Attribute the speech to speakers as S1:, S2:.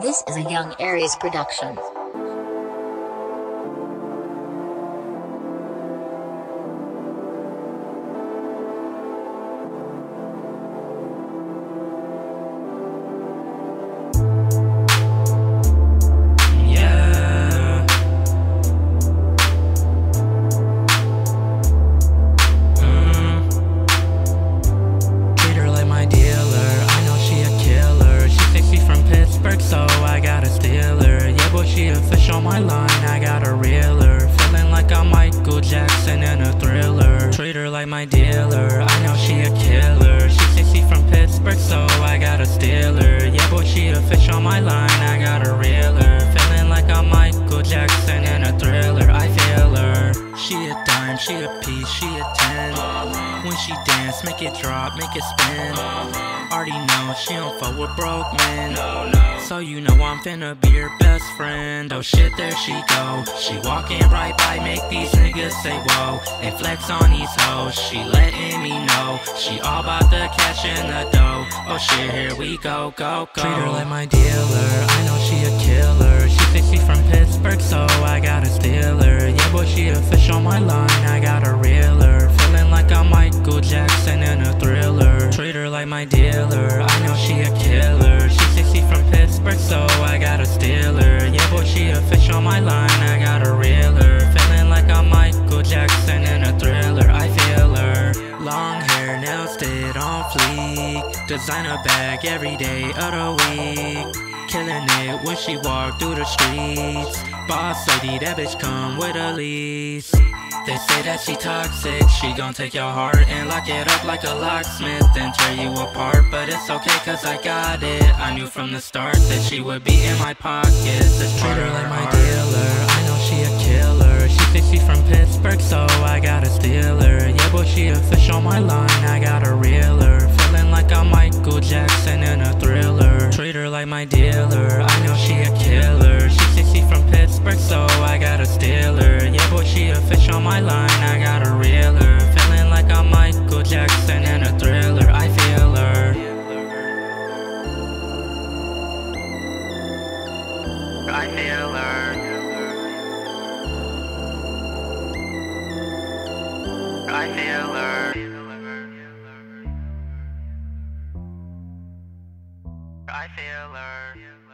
S1: This is a Young Aries production.
S2: She a fish on my line. I got a reeler. Feeling like I'm Michael Jackson in a thriller. Treat her like my dealer. I know she a killer. She thinks she from Pittsburgh, so I gotta steal her. Yeah, boy, she a fish on my line. She a piece, she a ten. When she dance, make it drop, make it spin. Already know she don't fuck with broke men. So you know I'm finna be your best friend. Oh shit, there she go. She walking right by, make these niggas say whoa. They flex on these hoes, she letting me know. She all about the cash and the dough. Oh shit, here we go, go, go. Treat her like my dealer. I know she a killer. She thinks she from on fleek. Designer bag every day of the week. Killing it when she walk through the streets. Boss lady, that bitch come with a lease. They say that she toxic, she gon' take your heart and lock it up like a locksmith and tear you apart. But it's okay cause I got it. I knew from the start that she would be in my pockets. Let's treat her like my dealer. I know she a killer. She thinks she from Pittsburgh, so I gotta steal her. Yeah, boy, she a fish on my line. She a killer. She thinks she from Pittsburgh, so I gotta steal her. Yeah, boy, she a fish on my line. I got a reeler. Feeling like I'm Michael Jackson in a thriller. I feel her. I feel her. I feel her. I feel her.